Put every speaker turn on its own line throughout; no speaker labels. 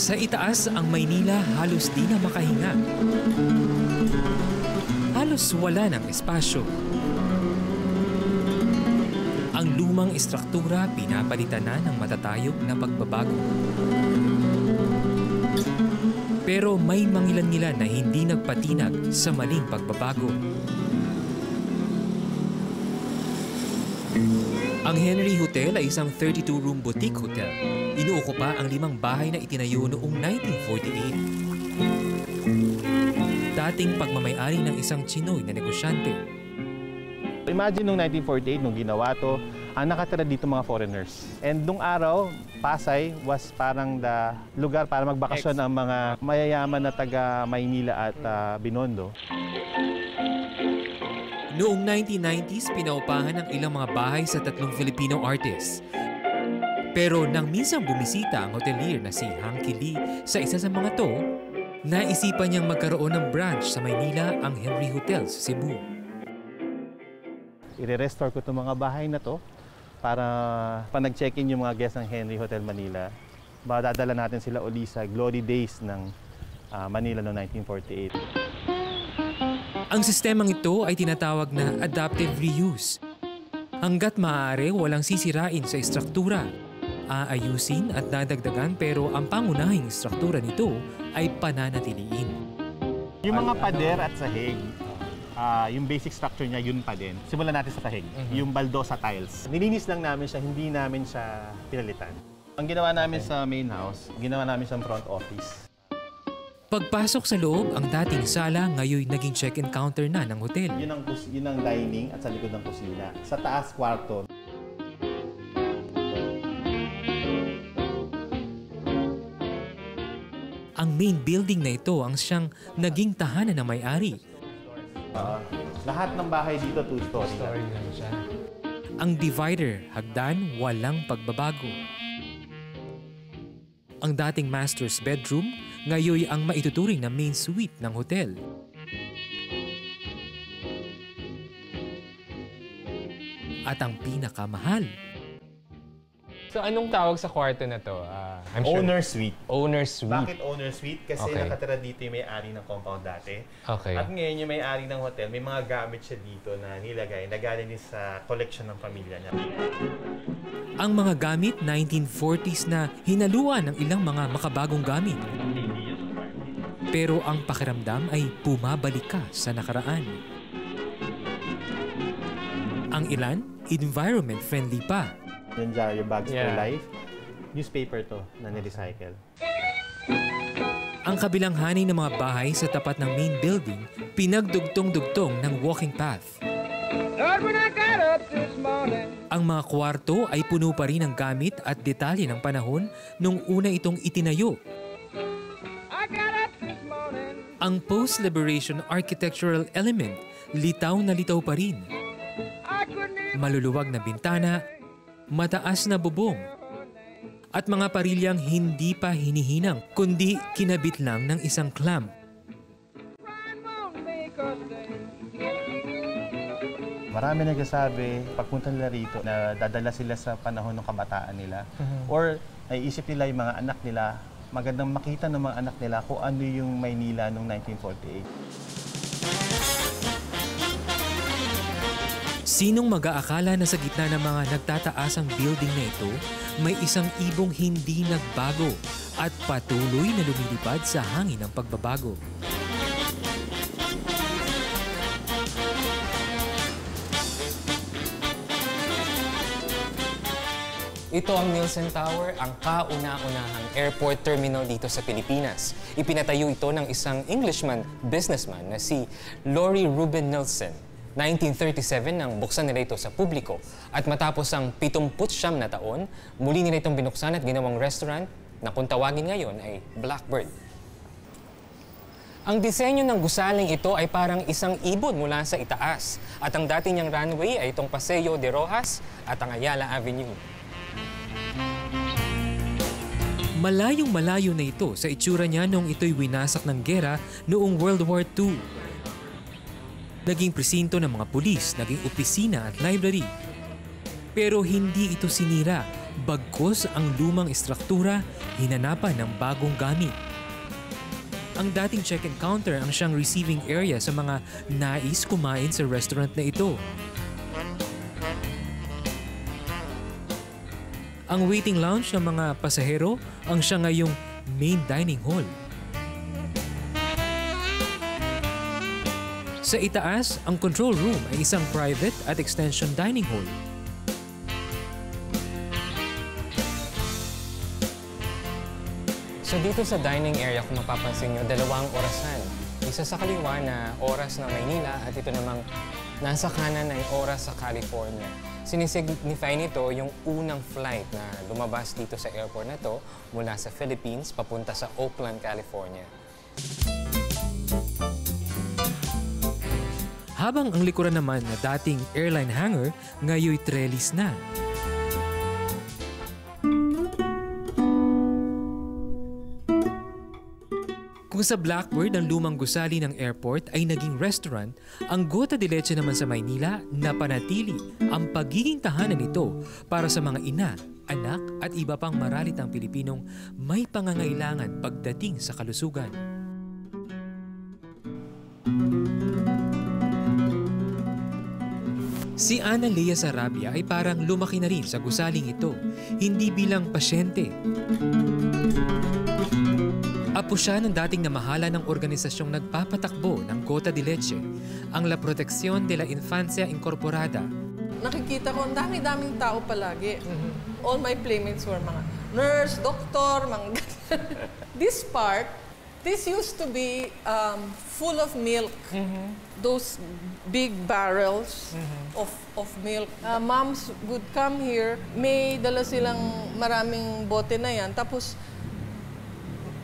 Sa itaas ang Maynila halos di na makahinga. Halos wala ng espasyo. Ang lumang istruktura pinapalitan na ng matatayog na pagbabago. Pero may mangilan-ngilan na hindi nagpatinag sa maling pagbabago. Ang Henry Hotel ay isang 32-room boutique hotel. Inuukupa ang limang bahay na itinayo noong 1948. Dating pagmamayari ng isang Chinoy na negosyante.
Imagine nung 1948, nung ginawa to, ang nakatira dito mga foreigners. And nung araw, Pasay was parang the lugar para magbakasyon ng mga mayayaman na taga Maynila at ah, Binondo.
Noong 1990s, pinaupahan ng ilang mga bahay sa tatlong Filipino artists. Pero nang minsan bumisita ang hotelier na si Hanky Lee sa isa sa mga to, naisipan niyang magkaroon ng branch sa Maynila ang Henry Hotel sa Cebu.
I-restore ko itong mga bahay na to para pa nag-check-in yung mga guests ng Henry Hotel Manila. Baka dadala natin sila uli sa glory days ng ah, Manila noong 1948.
Ang sistemang ito ay tinatawag na adaptive reuse. Hanggat maaari, walang sisirain sa istruktura. Aayusin at dadagdagan pero ang pangunahing istruktura nito ay pananatiliin.
Yung mga pader at sahig, ah, yung basic structure niya, yun pa din. Simulan natin sa sahig, yung baldosa tiles. Nilinis lang namin siya, hindi namin siya pinalitan. Ang ginawa namin sa main house, ginawa namin sa front office.
Pagpasok sa loob, ang dating sala ngayon naging check-in counter na ng hotel.
Yun ang, yun ang dining at sa likod ng kusina. Sa taas, kwarto.
Main building na ito ang siyang naging tahanan ng may-ari.
Ah, lahat ng bahay dito, two-story.
Story lang siya.
Ang divider, hagdan, walang pagbabago. Ang dating master's bedroom, ngayon ang maituturing na main suite ng hotel. At ang pinakamahal,
So anong tawag sa kwarto na to? Ah, I'm sure.
Owner suite.
Owner suite.
Bakit owner suite? Kasi
Okay.
nakatira dito yung may-ari ng compound dati.
Okay.
At ngayon yung may-ari ng hotel, may mga gamit siya dito na nilagay, na galing din sa collection ng pamilya niya.
ang mga gamit 1940s na hinaluan ng ilang mga makabagong gamit. Pero ang pakiramdam ay bumabalik ka sa nakaraan. Ang ilan, environment-friendly pa.
Yung jar, yung bags for
Yeah.
life. Newspaper to na nirecycle.
Ang kabilang haning ng mga bahay sa tapat ng main building, pinagdugtong-dugtong ng walking path. Ang mga kwarto ay puno pa rin ng gamit at detalye ng panahon nung una itong itinayo. Ang post-liberation architectural element, litaw na litaw pa rin. Maluluwag na bintana, mataas na bubong, at mga parilyang hindi pa hinihinang kundi kinabit lang ng isang clamp.
Marami nagsasabi, pagpunta nila rito, na dadala sila sa panahon ng kabataan nila. Or naiisip nila yung mga anak nila, magandang makita ng mga anak nila kung ano yung Maynila noong 1948.
Sinong mag-aakala na sa gitna ng mga nagtataasang building na ito, may isang ibong hindi nagbago at patuloy na lumilipad sa hangin ng pagbabago.
Ito ang Nielsen Tower, ang kauna-unahang airport terminal dito sa Pilipinas. Ipinatayo ito ng isang Englishman businessman na si Laurie Ruben Nielsen. 1937 nang buksan nila ito sa publiko. At matapos ang 79 na taon, muli nila itong binuksan at ginawang restaurant na kung tawagin ngayon ay Blackbird. Ang disenyo ng gusaling ito ay parang isang ibon mula sa itaas. At ang dati niyang runway ay itong Paseo de Rojas at ang Ayala Avenue.
Malayong malayo na ito sa itsura niya noong ito'y winasak ng gera noong World War II. Naging presinto ng mga pulis, naging opisina at library. Pero hindi ito sinira Bagkos ang lumang istruktura, hinanapan ng bagong gamit. Ang dating check-in counter ang siyang receiving area sa mga nais kumain sa restaurant na ito. Ang waiting lounge ng mga pasahero ang siya ngayong main dining hall. Sa itaas, ang control room ay isang private at extension dining hall.
So dito sa dining area, kung mapapansin nyo, dalawang orasan. Isa sa kaliwa na oras ng Maynila at ito namang nasa kanan ay oras sa California. Sinisignify nito yung unang flight na lumabas dito sa airport na to mula sa Philippines papunta sa Oakland, California.
Habang ang likuran naman na dating airline hangar, ngayoy trellis na. Kung sa Blackbird ang lumang gusali ng airport ay naging restaurant, ang Gota de Leche naman sa Maynila napanatili ang pagiging tahanan nito para sa mga ina, anak at iba pang maralitang Pilipinong may pangangailangan pagdating sa kalusugan. Si Ana Lea Sarabia ay parang lumaki na rin sa gusaling ito, hindi bilang pasyente. Apo siya ng dating namahala ng organisasyong nagpapatakbo ng Gota de Leche, ang La Protección de la Infancia Incorporada.
Nakikita ko, ang dami-daming tao palagi. All my playmates were mga nurse, doctor, mga. This part, this used to be um, full of milk. Those big barrels of, of milk. Uh, moms would come here, may dala silang maraming bote na yan, tapos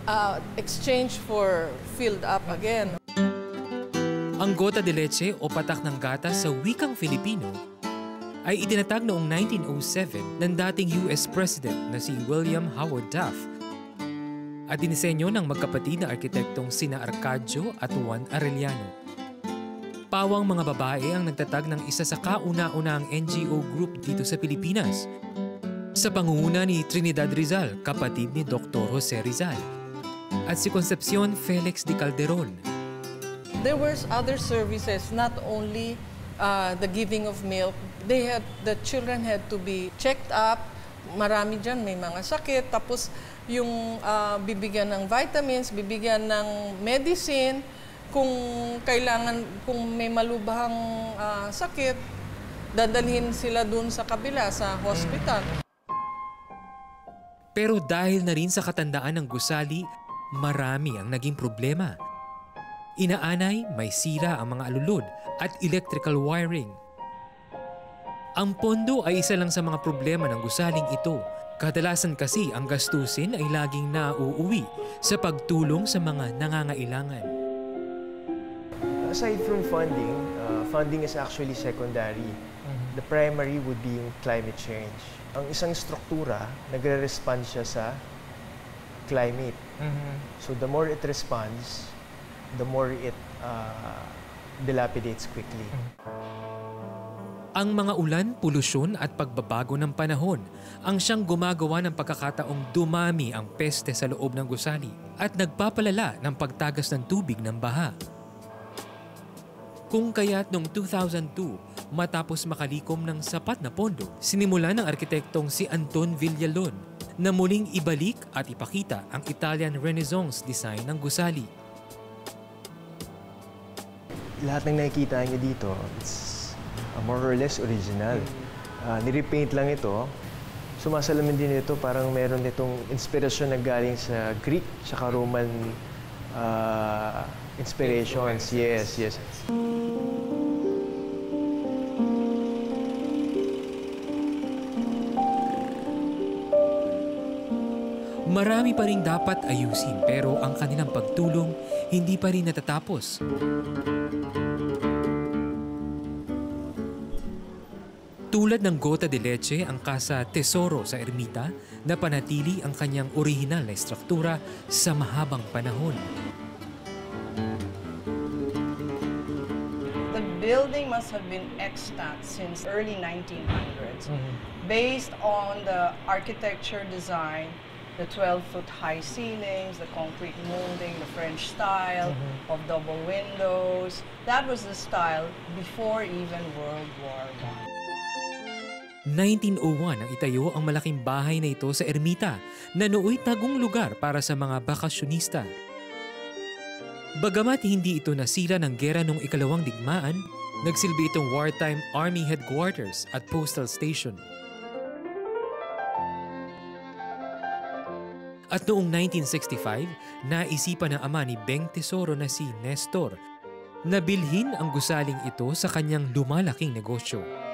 uh, exchange for filled up again.
Ang Gota de Leche o patak ng gatas sa wikang Filipino ay itinatag noong 1907 ng dating US President na si William Howard Taft at dinisenyo ng magkapatid na arkitektong sina Arcadio at Juan Arellano. Pawang mga babae ang nagtatag ng isa sa kauna-unahang NGO group dito sa Pilipinas. Sa pangunguna ni Trinidad Rizal, kapatid ni Dr. Jose Rizal. At si Concepcion Felix de Calderon,
There were other services, not only uh, the giving of milk. They had, the children had to be checked up. Marami dyan, may mga sakit. Tapos yung uh, bibigyan ng vitamins, bibigyan ng medicine. Kung kailangan, kung may malubhang uh, sakit, dadalhin sila dun sa kabila, sa hospital.
Pero dahil na rin sa katandaan ng gusali, marami ang naging problema. Inaanay, may sira ang mga alulod at electrical wiring. Ang pondo ay isa lang sa mga problema ng gusaling ito. Kadalasan kasi ang gastusin ay laging nauuwi sa pagtulong sa mga nangangailangan.
Aside from funding, uh, funding is actually secondary. The primary would be yung climate change. Ang isang struktura, nagre-respond siya sa climate. So the more it responds, the more it uh, dilapidates quickly.
Ang mga ulan, polusyon at pagbabago ng panahon ang siyang gumagawa ng pagkakataong dumami ang peste sa loob ng gusali at nagpapalala ng pagtagas ng tubig ng baha. Kung kaya't noong 2002, matapos makalikom ng sapat na pondo, sinimula ng arkitektong si Anton Villalon na muling ibalik at ipakita ang Italian Renaissance design ng gusali.
Lahat ng nakikita niyo dito, it's uh, more or less original. Uh, nirepaint lang ito. Sumasalamin din ito, parang meron itong inspirasyon na galing sa Greek tsaka Roman uh, inspirations. Yes, yes.
Marami pa rin dapat ayusin pero ang kanilang pagtulong hindi pa rin natatapos. Tulad ng gota de leche ang Casa Tesoro sa Ermita na panatili ang kanyang orihinal na struktura sa mahabang panahon.
The
building must have been extant since early 1900s, based on the architecture design, the 12-foot high ceilings, the concrete molding, the French style of double windows. That was the style before even World War I.
1901 ang itayo ang malaking bahay na ito sa Ermita na nooy tagong lugar para sa mga bakasyonista. Bagamat hindi ito nasira ng gera noong ikalawang digmaan, nagsilbi itong wartime army headquarters at postal station. At noong 1965, naisipan ng ama ni Beng Tesoro na si Nestor na bilhin ang gusaling ito sa kanyang lumalaking negosyo.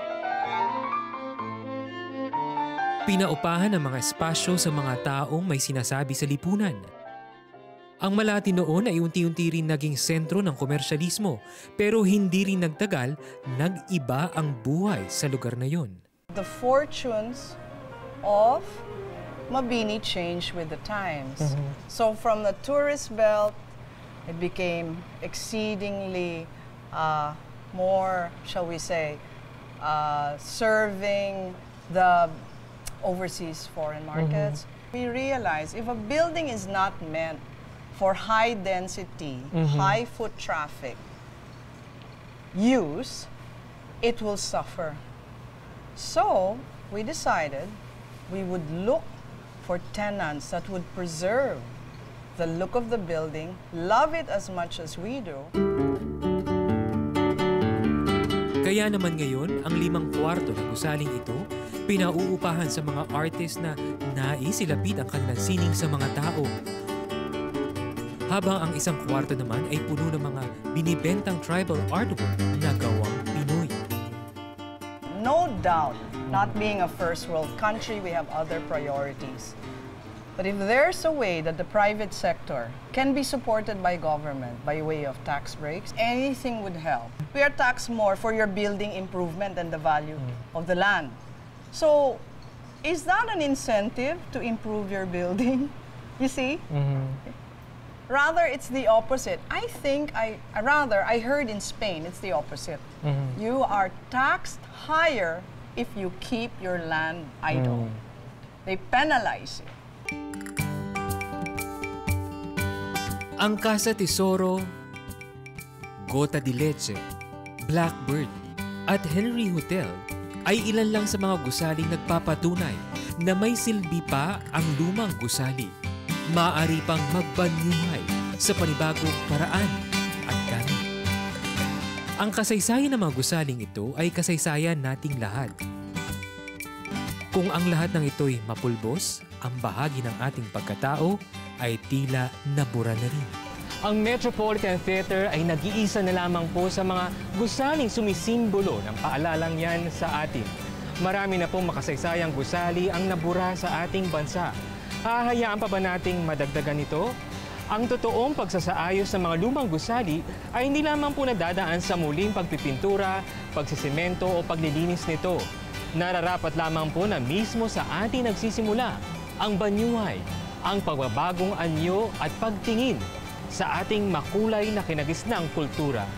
Pinaupahan ang mga espasyo sa mga taong may sinasabi sa lipunan. Ang Malati noon ay unti-unti rin naging sentro ng komersyalismo pero hindi rin nagtagal, nag-iba ang buhay sa lugar na yon.
The fortunes of Mabini changed with the times. So from the tourist belt, it became exceedingly uh, more, shall we say, uh, serving the overseas foreign mm-hmm. markets. We realize if a building is not meant for high density, mm-hmm. high foot traffic use, it will suffer. So we decided we would look for tenants that would preserve the look of the building, love it as much as we do.
Kaya naman ngayon, ang limang kwarto na gusaling ito, pinauupahan sa mga artist na nais ilapit ang kanilang sining sa mga tao. Habang ang isang kwarto naman ay puno ng mga binibentang tribal artwork na gawang Pinoy.
No doubt, not being a first world country, we have other priorities. But if there's a way that the private sector can be supported by government by way of tax breaks, anything would help. We are taxed more for your building improvement than the value of the land. So, is that an incentive to improve your building? You see? Mm-hmm. Rather, it's the opposite. I think I rather I heard in Spain it's the opposite. Mm-hmm. You are taxed higher if you keep your land idle. Mm. They penalize you.
Ang Casa Tesoro, Gota di Leche, Blackbird, at Henry Hotel ay ilan lang sa mga gusaling nagpapatunay na may silbi pa ang lumang gusali. Maaari pang magbanyuhay sa panibagong paraan at gamit. Ang kasaysayan ng mga gusaling ito ay kasaysayan nating lahat. Kung ang lahat ng ito'y mapulbos, ang bahagi ng ating pagkatao ay tila nabura na rin.
Ang Metropolitan Theater ay nag-iisa na lamang po sa mga gusaling sumisimbolo ng paalalang yan sa atin. Marami na pong makasaysayang gusali ang nabura sa ating bansa. Hahayaan pa ba nating madagdagan ito? Ang totoong pagsasaayos ng mga lumang gusali ay hindi lamang po nadadaan sa muling pagpipintura, pagsisemento o paglilinis nito. Nararapat lamang po na mismo sa ating nagsisimula ang banyuhay, ang pagbabagong anyo at pagtingin sa ating makulay na kinagisnang kultura.